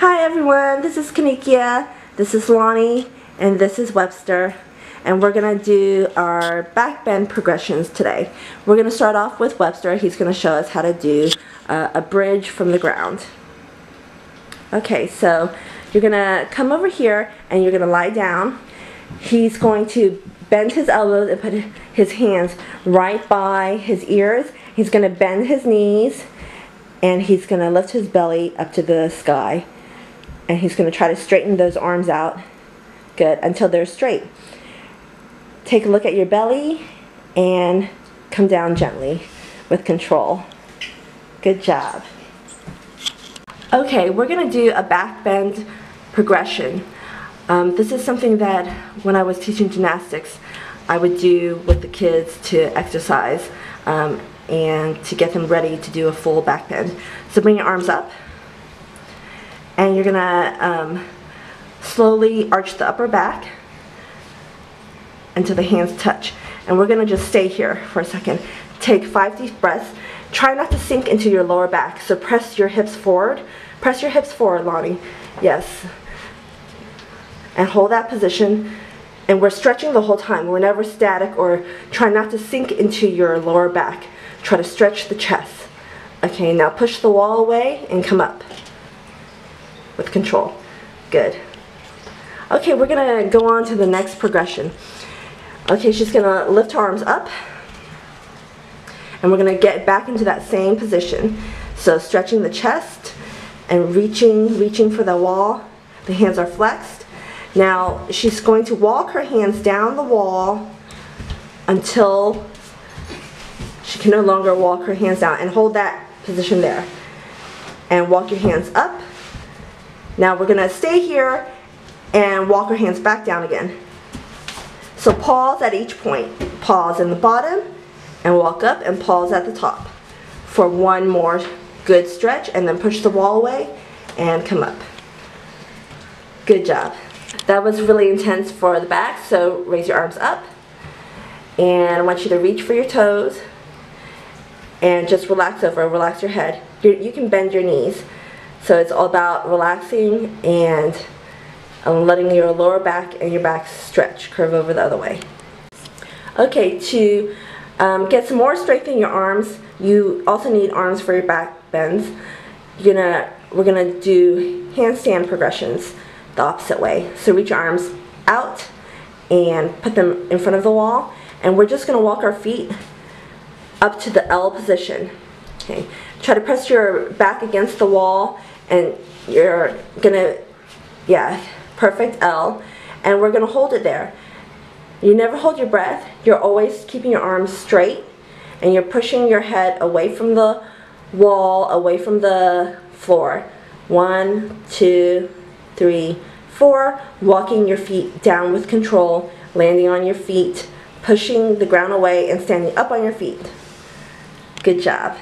Hi everyone, this is Kanikia, this is Lonnie, and this is Webster. And we're going to do our back bend progressions today. We're going to start off with Webster. He's going to show us how to do uh, a bridge from the ground. Okay, so you're going to come over here and you're going to lie down. He's going to bend his elbows and put his hands right by his ears. He's going to bend his knees and he's going to lift his belly up to the sky and he's going to try to straighten those arms out. Good until they're straight. Take a look at your belly and come down gently with control. Good job. Okay we're going to do a back bend progression. Um, this is something that when I was teaching gymnastics I would do with the kids to exercise um, and to get them ready to do a full back bend. So bring your arms up and you're gonna um, slowly arch the upper back until the hands touch. And we're gonna just stay here for a second. Take five deep breaths. Try not to sink into your lower back. So press your hips forward. Press your hips forward, Lonnie. Yes. And hold that position. And we're stretching the whole time. We're never static or try not to sink into your lower back. Try to stretch the chest. Okay, now push the wall away and come up with control. Good. Okay, we're to go on to the next progression. Okay, she's to lift her arms up. And we're to get back into that same position. So stretching the chest and reaching, reaching for the wall. The hands are flexed. Now she's going to walk her hands down the wall until she can no longer walk her hands down and hold that position there. And walk your hands up now we're going to stay here and walk our hands back down again. So pause at each point. Pause in the bottom and walk up and pause at the top for one more good stretch and then push the wall away and come up. Good job. That was really intense for the back, so raise your arms up. And I want you to reach for your toes and just relax over, relax your head. you can bend your knees. So it's all about relaxing and um, letting your lower back and your back stretch, curve over the other way. Okay, to um, get some more strength in your arms, you also need arms for your back bends. You're gonna, we're gonna do handstand progressions the opposite way. So reach your arms out and put them in front of the wall. And we're just gonna walk our feet up to the L position. Okay. Try to press your back against the wall and you're gonna, yeah, perfect L, and we're gonna hold it there. You never hold your breath. You're always keeping your arms straight and you're pushing your head away from the wall, away from the floor. One, two, three, four. Walking your feet down with control, landing on your feet, pushing the ground away and standing up on your feet. Good job.